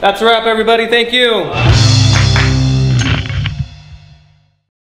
That's a wrap, everybody. Thank you.